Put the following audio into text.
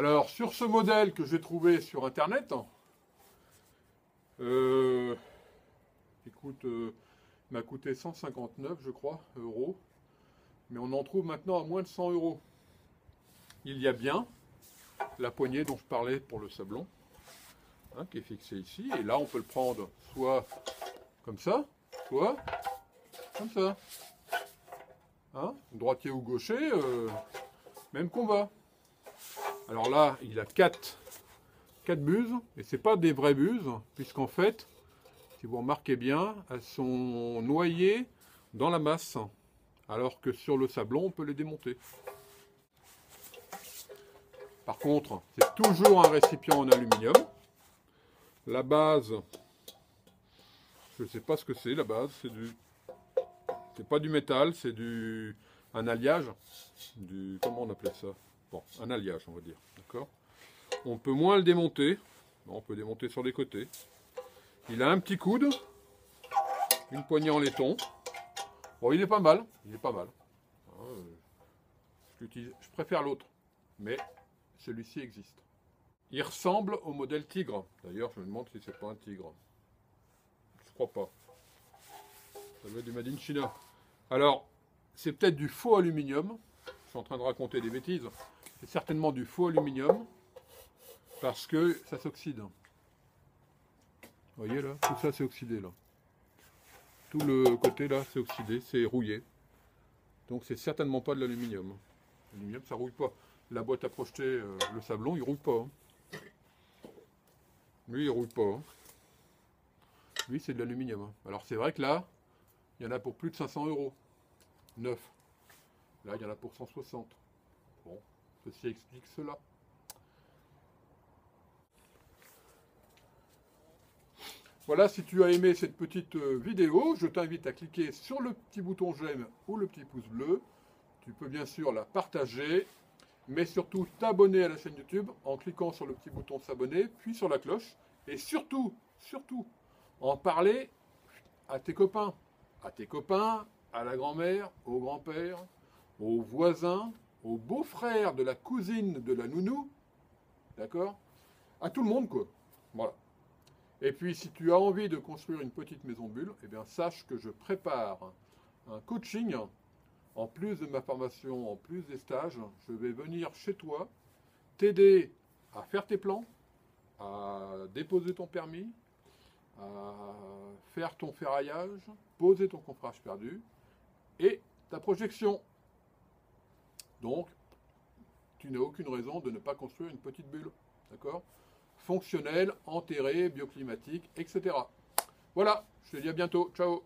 Alors, sur ce modèle que j'ai trouvé sur Internet, euh, écoute, euh, m'a coûté 159, je crois, euros. Mais on en trouve maintenant à moins de 100 euros. Il y a bien la poignée dont je parlais pour le sablon, hein, qui est fixée ici. Et là, on peut le prendre soit comme ça, soit comme ça. Hein, droitier ou gaucher, euh, même combat. Alors là, il a 4, 4 buses, et c'est pas des vraies buses, puisqu'en fait, si vous remarquez bien, elles sont noyées dans la masse, alors que sur le sablon, on peut les démonter. Par contre, c'est toujours un récipient en aluminium. La base, je ne sais pas ce que c'est la base, c'est du... C'est pas du métal, c'est du... un alliage, du... comment on appelait ça? Bon, un alliage, on va dire. D'accord? On peut moins le démonter. on peut démonter sur les côtés. Il a un petit coude. Une poignée en laiton. Bon, il est pas mal. Il est pas mal. Hein, je, je préfère l'autre. Mais celui-ci existe. Il ressemble au modèle tigre. D'ailleurs, je me demande si c'est pas un tigre. Je crois pas. Ça doit être du Made in China. Alors, c'est peut-être du faux aluminium. Je suis en train de raconter des bêtises. C'est certainement du faux aluminium parce que ça s'oxyde. Vous voyez là Tout ça c'est oxydé là. Tout le côté là c'est oxydé, c'est rouillé. Donc c'est certainement pas de l'aluminium. L'aluminium ça rouille pas. La boîte à projeter euh, le sablon il rouille pas. Hein. Lui il rouille pas. Hein. Lui c'est de l'aluminium. Hein. Alors c'est vrai que là, il y en a pour plus de 500 euros. Neuf. Là il y en a pour 160. Bon, Ceci explique cela. Voilà, si tu as aimé cette petite euh, vidéo, je t'invite à cliquer sur le petit bouton j'aime ou le petit pouce bleu. Tu peux bien sûr la partager, mais surtout t'abonner à la chaîne YouTube en cliquant sur le petit bouton s'abonner, puis sur la cloche. Et surtout, surtout, en parler à tes copains. À tes copains, à la grand-mère, au grand-père, aux voisins, au beau-frère de la cousine de la nounou, d'accord À tout le monde, quoi. Voilà. Et puis, si tu as envie de construire une petite maison bulle, eh bien, sache que je prépare un coaching. En plus de ma formation, en plus des stages, je vais venir chez toi t'aider à faire tes plans, à déposer ton permis, à faire ton ferraillage, poser ton coffrage perdu et ta projection. Donc, tu n'as aucune raison de ne pas construire une petite bulle. D'accord? Fonctionnelle, enterrée, bioclimatique, etc. Voilà, je te dis à bientôt. Ciao